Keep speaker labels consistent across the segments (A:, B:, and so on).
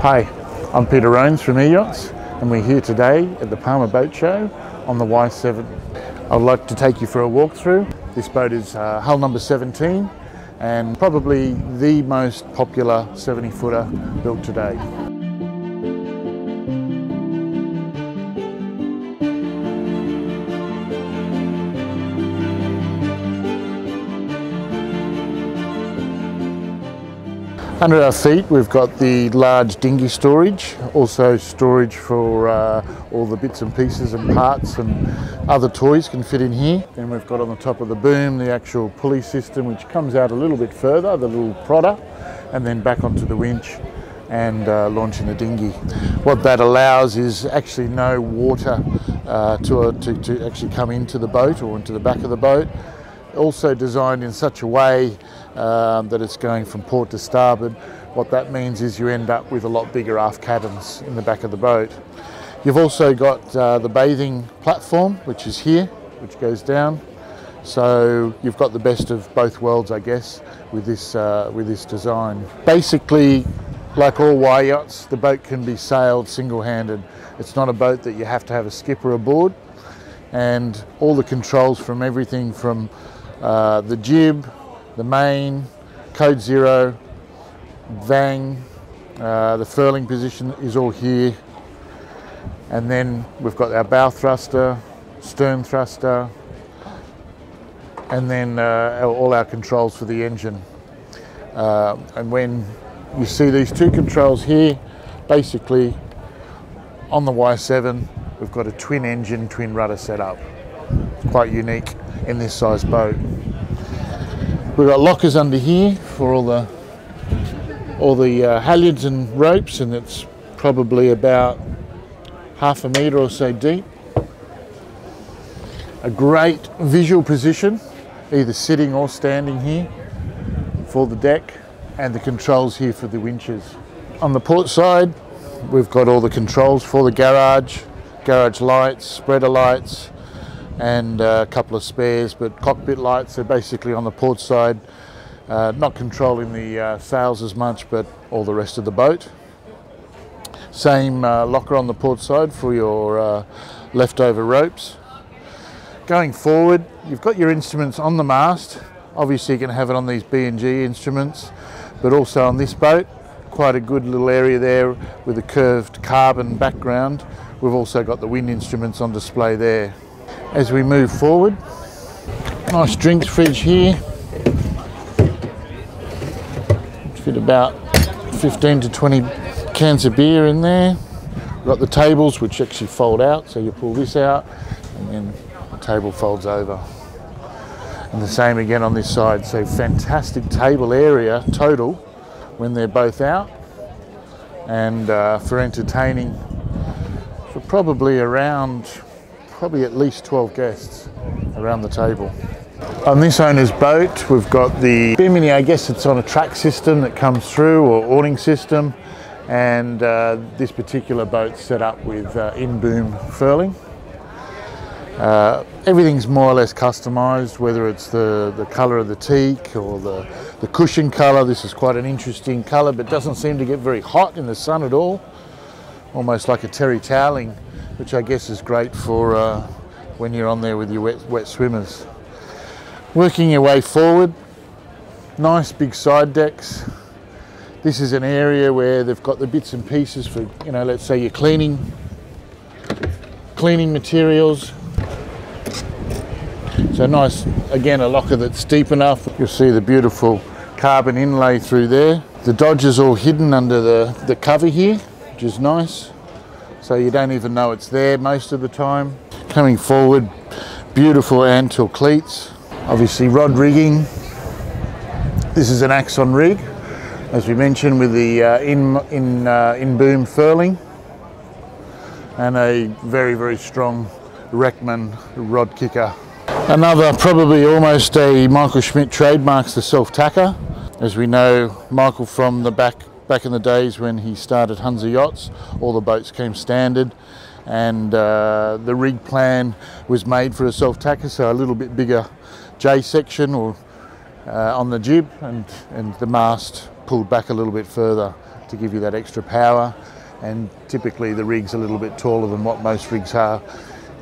A: Hi, I'm Peter Hrones from eYachts and we're here today at the Palma Boat Show on the Y7. I'd like to take you for a walkthrough. This boat is uh, hull number 17 and probably the most popular 70 footer built today. Under our feet we've got the large dinghy storage, also storage for uh, all the bits and pieces and parts and other toys can fit in here. Then we've got on the top of the boom the actual pulley system which comes out a little bit further, the little prodder, and then back onto the winch and uh, launching the dinghy. What that allows is actually no water uh, to, uh, to, to actually come into the boat or into the back of the boat also designed in such a way um, that it's going from port to starboard. What that means is you end up with a lot bigger aft cabins in the back of the boat. You've also got uh, the bathing platform, which is here, which goes down. So you've got the best of both worlds, I guess, with this, uh, with this design. Basically, like all YYachts, the boat can be sailed single-handed. It's not a boat that you have to have a skipper aboard and all the controls from everything from uh, the jib, the main, code zero, vang, uh, the furling position is all here. And then we've got our bow thruster, stern thruster, and then uh, all our controls for the engine. Uh, and when you see these two controls here, basically on the Y7, we've got a twin engine, twin rudder setup. Quite unique in this size boat. We've got lockers under here for all the all the uh, halyards and ropes and it's probably about half a metre or so deep. A great visual position, either sitting or standing here for the deck and the controls here for the winches. On the port side, we've got all the controls for the garage, garage lights, spreader lights, and a couple of spares, but cockpit lights are basically on the port side, uh, not controlling the uh, sails as much, but all the rest of the boat. Same uh, locker on the port side for your uh, leftover ropes. Going forward, you've got your instruments on the mast. Obviously you can have it on these B&G instruments, but also on this boat, quite a good little area there with a curved carbon background. We've also got the wind instruments on display there as we move forward. Nice drinks fridge here. Fit about 15 to 20 cans of beer in there. We've got the tables which actually fold out, so you pull this out and then the table folds over. And the same again on this side, so fantastic table area total when they're both out and uh, for entertaining for probably around probably at least 12 guests around the table. On this owner's boat, we've got the Bimini, I guess it's on a track system that comes through or awning system. And uh, this particular boat's set up with uh, in-boom furling. Uh, everything's more or less customized, whether it's the, the color of the teak or the, the cushion color. This is quite an interesting color, but doesn't seem to get very hot in the sun at all. Almost like a terry toweling which I guess is great for uh, when you're on there with your wet, wet swimmers. Working your way forward, nice big side decks. This is an area where they've got the bits and pieces for, you know, let's say your cleaning, cleaning materials. So nice, again, a locker that's deep enough. You'll see the beautiful carbon inlay through there. The Dodge is all hidden under the, the cover here, which is nice so you don't even know it's there most of the time. Coming forward, beautiful Antal cleats, obviously rod rigging. This is an Axxon rig, as we mentioned, with the uh, in, in, uh, in boom furling and a very, very strong Reckmann rod kicker. Another, probably almost a Michael Schmidt trademarks the self tacker. As we know, Michael from the back back in the days when he started Hanse Yachts, all the boats came standard and uh, the rig plan was made for a self-tacker, so a little bit bigger J section or uh, on the jib and, and the mast pulled back a little bit further to give you that extra power. And typically the rig's a little bit taller than what most rigs are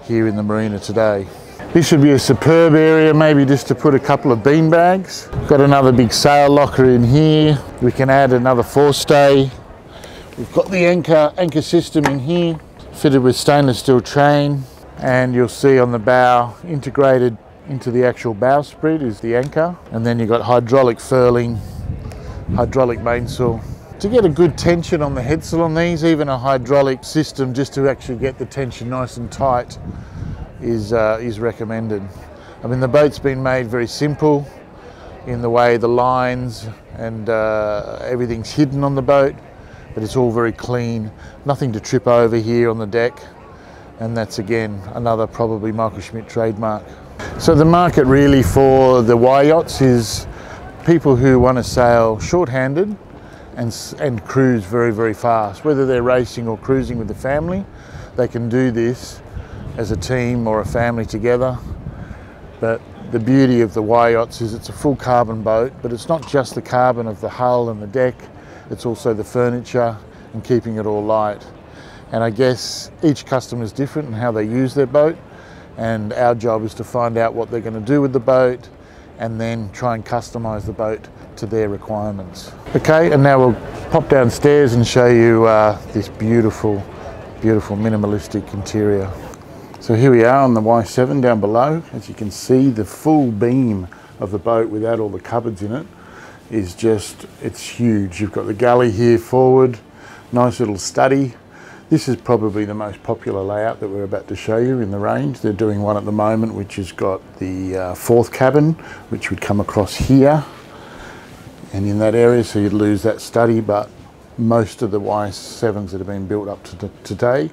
A: here in the marina today. This would be a superb area, maybe just to put a couple of bean bags. Got another big sail locker in here. We can add another forestay. We've got the anchor, anchor system in here, fitted with stainless steel chain. And you'll see on the bow, integrated into the actual bowsprit is the anchor. And then you've got hydraulic furling, hydraulic mainsail. To get a good tension on the headsail on these, even a hydraulic system just to actually get the tension nice and tight is, uh, is recommended. I mean, the boat's been made very simple in the way the lines and uh, everything's hidden on the boat, but it's all very clean. Nothing to trip over here on the deck. And that's again, another probably Michael Schmidt trademark. So the market really for the YYachts is people who want to sail short-handed and, and cruise very, very fast. Whether they're racing or cruising with the family, they can do this as a team or a family together. But the beauty of the YYachts is it's a full carbon boat, but it's not just the carbon of the hull and the deck, it's also the furniture and keeping it all light. And I guess each customer is different in how they use their boat. And our job is to find out what they're going to do with the boat and then try and customize the boat to their requirements. Okay, and now we'll pop downstairs and show you uh, this beautiful, beautiful minimalistic interior. So here we are on the Y7 down below. As you can see, the full beam of the boat without all the cupboards in it is just, it's huge. You've got the galley here forward, nice little study. This is probably the most popular layout that we're about to show you in the range. They're doing one at the moment which has got the uh, fourth cabin, which would come across here and in that area, so you'd lose that study, but most of the Y7s that have been built up to today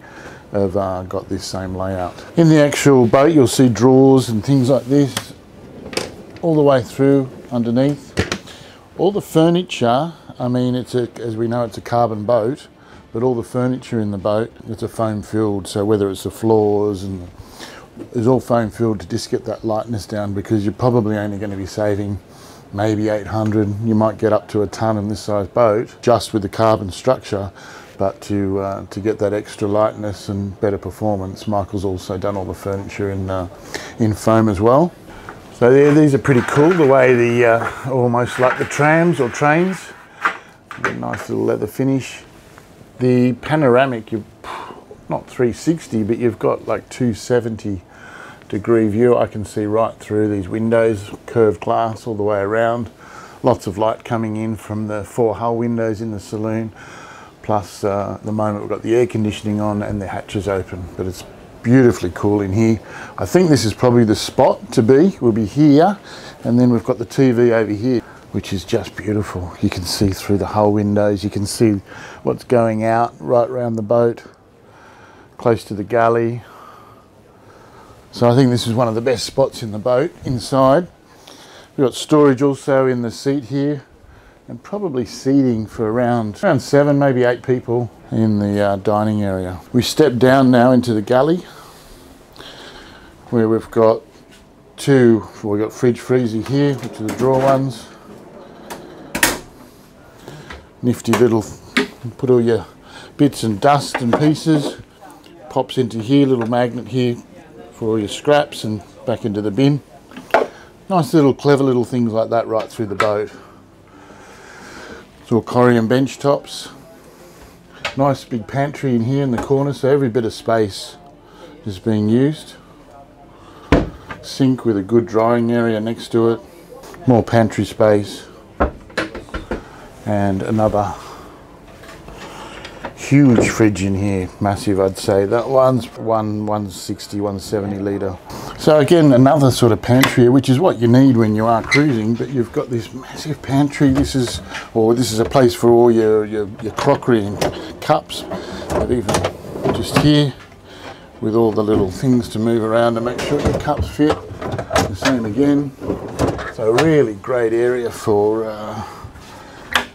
A: have uh, got this same layout. In the actual boat you'll see drawers and things like this all the way through underneath. All the furniture, I mean it's a, as we know it's a carbon boat, but all the furniture in the boat it's a foam filled so whether it's the floors and it's all foam filled to just get that lightness down because you're probably only going to be saving maybe 800 you might get up to a ton in this size boat just with the carbon structure but to uh, to get that extra lightness and better performance, Michael's also done all the furniture in uh, in foam as well. So yeah, these are pretty cool. The way the uh, almost like the trams or trains, nice little leather finish. The panoramic, you're not 360, but you've got like 270 degree view. I can see right through these windows, curved glass all the way around. Lots of light coming in from the four hull windows in the saloon. Plus, uh, the moment we've got the air conditioning on and the hatches open, but it's beautifully cool in here. I think this is probably the spot to be. We'll be here, and then we've got the TV over here, which is just beautiful. You can see through the hull windows. You can see what's going out right around the boat, close to the galley. So I think this is one of the best spots in the boat inside. We've got storage also in the seat here and probably seating for around, around seven, maybe eight people in the uh, dining area. We step down now into the galley where we've got two, we've got fridge freezer here, which are the drawer ones. Nifty little, put all your bits and dust and pieces. Pops into here, little magnet here for all your scraps and back into the bin. Nice little clever little things like that right through the boat. All Corian bench tops. Nice big pantry in here in the corner, so every bit of space is being used. Sink with a good drying area next to it. More pantry space. And another huge fridge in here, massive I'd say. That one's one 160, 170 litre. So again, another sort of pantry, which is what you need when you are cruising, but you've got this massive pantry. This is, or this is a place for all your, your, your crockery and cups. But even just here, with all the little things to move around to make sure your cups fit. The same again. So really great area for uh,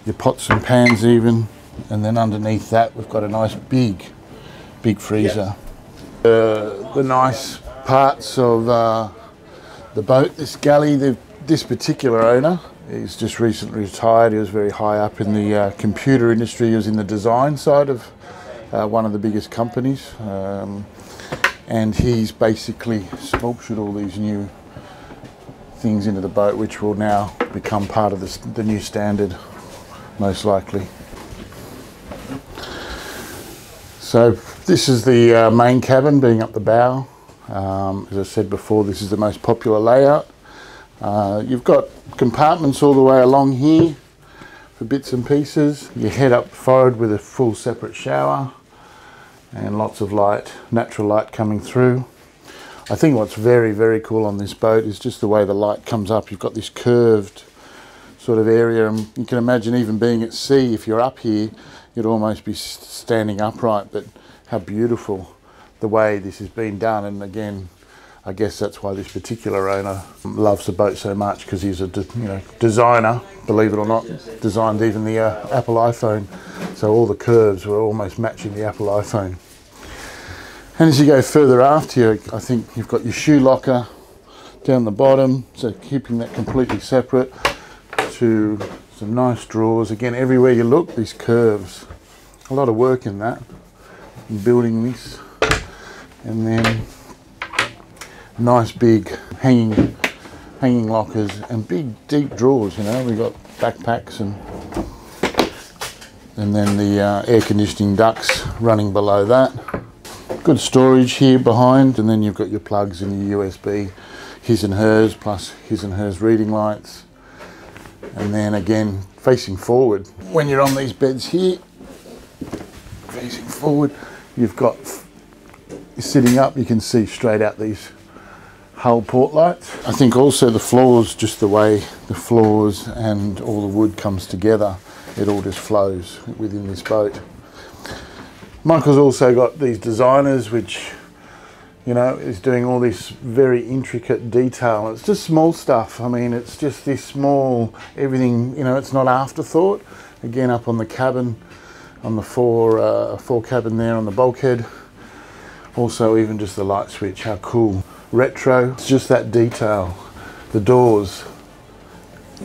A: your pots and pans even. And then underneath that, we've got a nice big, big freezer. Uh, the nice parts of uh, the boat, this galley, the, this particular owner He's just recently retired. He was very high up in the uh, computer industry. He was in the design side of uh, one of the biggest companies. Um, and he's basically sculptured all these new things into the boat, which will now become part of the, the new standard, most likely. So this is the uh, main cabin being up the bow. Um, as I said before, this is the most popular layout. Uh, you've got compartments all the way along here for bits and pieces. You head up forward with a full separate shower and lots of light, natural light coming through. I think what's very, very cool on this boat is just the way the light comes up. You've got this curved sort of area and you can imagine even being at sea, if you're up here, you'd almost be standing upright, but how beautiful the way this has been done. And again, I guess that's why this particular owner loves the boat so much because he's a you know designer, believe it or not, designed even the uh, Apple iPhone. So all the curves were almost matching the Apple iPhone. And as you go further aft here, I think you've got your shoe locker down the bottom, so keeping that completely separate to some nice drawers. Again, everywhere you look, these curves. A lot of work in that, in building this. And then nice big hanging hanging lockers and big deep drawers you know we've got backpacks and and then the uh, air conditioning ducts running below that good storage here behind and then you've got your plugs and your USB his and hers plus his and hers reading lights and then again facing forward when you're on these beds here facing forward you've got sitting up you can see straight out these hull port lights. I think also the floors, just the way the floors and all the wood comes together, it all just flows within this boat. Michael's also got these designers which you know is doing all this very intricate detail. It's just small stuff. I mean it's just this small everything you know it's not afterthought. Again up on the cabin on the fore uh, fore cabin there on the bulkhead. Also even just the light switch how cool. Retro. It's just that detail. The doors,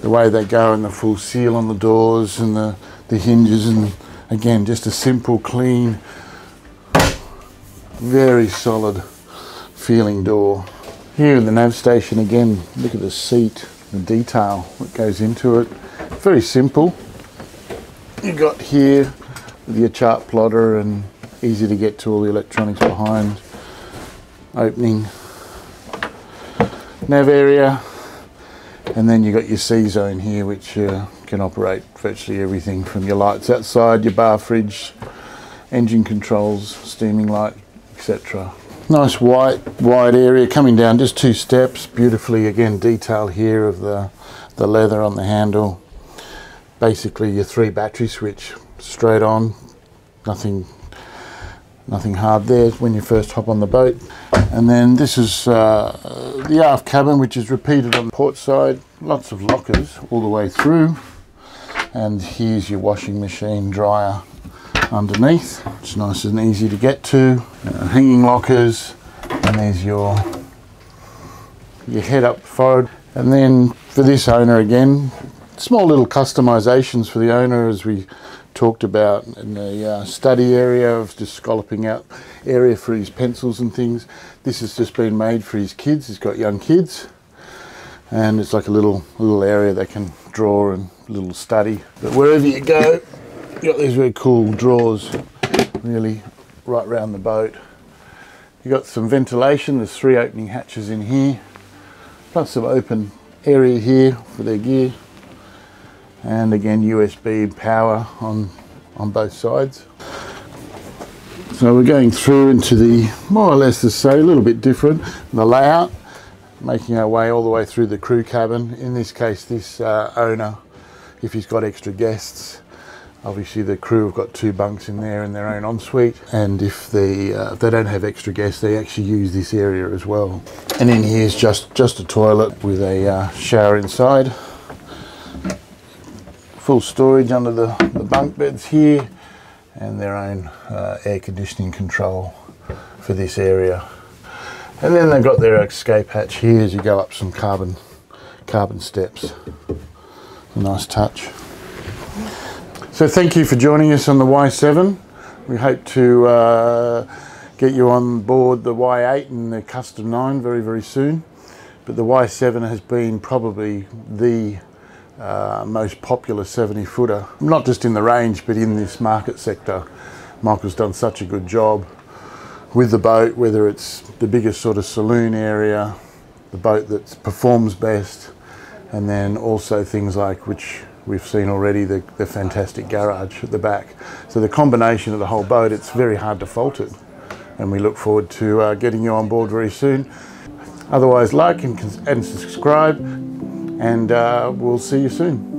A: the way they go and the full seal on the doors and the, the hinges and again just a simple clean very solid feeling door. Here in the nav station again look at the seat, the detail that goes into it. Very simple. You've got here your chart plotter and easy to get to all the electronics behind. Opening nav area and then you've got your CZone here which uh, can operate virtually everything from your lights outside, your bar fridge, engine controls, steaming light, etc. Nice white wide area coming down just two steps, beautifully again detail here of the, the leather on the handle. Basically your three battery switch straight on, nothing nothing hard there when you first hop on the boat. And then this is uh, the aft cabin, which is repeated on the port side. Lots of lockers all the way through. And here's your washing machine dryer underneath. It's nice and easy to get to. Uh, hanging lockers. And there's your, your head up forward. And then for this owner again, small little customizations for the owner as we talked about in the uh, study area of just scalloping out area for his pencils and things. This has just been made for his kids. He's got young kids and it's like a little little area they can draw and little study. But wherever you go, you got these very cool drawers really right round the boat. You got some ventilation, there's three opening hatches in here, plus some open area here for their gear and again USB power on on both sides. So we're going through into the more or less the same, a little bit different, the layout, making our way all the way through the crew cabin. In this case, this uh, owner, if he's got extra guests, obviously the crew have got two bunks in there in their own ensuite, and if they uh, if they don't have extra guests, they actually use this area as well. And in here is just just a toilet with a uh, shower inside full storage under the, the bunk beds here and their own uh, air conditioning control for this area. And then they've got their escape hatch here as you go up some carbon carbon steps. A nice touch. So thank you for joining us on the Y7. We hope to uh, get you on board the Y8 and the Custom 9 very, very soon. But the Y7 has been probably the uh, most popular 70 footer, not just in the range, but in this market sector. Michael's done such a good job with the boat, whether it's the biggest sort of saloon area, the boat that performs best, and then also things like which we've seen already the, the fantastic garage at the back. So the combination of the whole boat, it's very hard to fault it. And we look forward to uh, getting you on board very soon. Otherwise, like and, and subscribe, and uh, we'll see you soon.